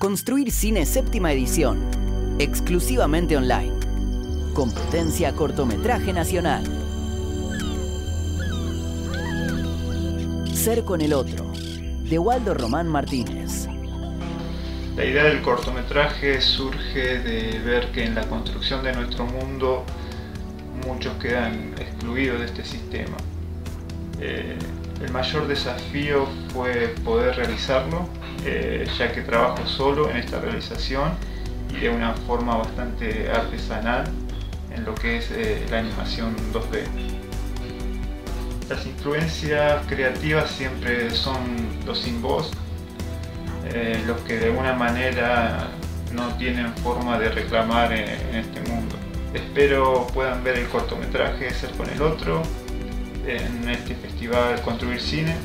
Construir Cine Séptima Edición, exclusivamente online. Competencia Cortometraje Nacional. Ser con el otro, de Waldo Román Martínez. La idea del cortometraje surge de ver que en la construcción de nuestro mundo muchos quedan excluidos de este sistema. Eh, el mayor desafío fue poder realizarlo, eh, ya que trabajo solo en esta realización y de una forma bastante artesanal en lo que es eh, la animación 2D. Las influencias creativas siempre son los sin voz, eh, los que de alguna manera no tienen forma de reclamar en, en este mundo. Espero puedan ver el cortometraje Ser con el Otro en este festival Construir Cine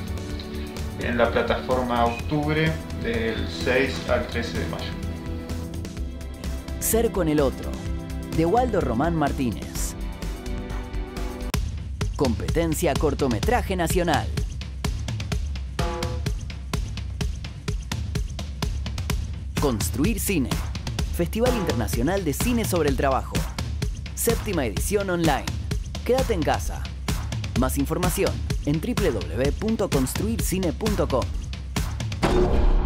en la plataforma Octubre del 6 al 13 de mayo. Ser con el otro, de Waldo Román Martínez. Competencia Cortometraje Nacional. Construir Cine. Festival Internacional de Cine sobre el Trabajo. Séptima edición online. Quédate en casa. Más información en www.construircine.com.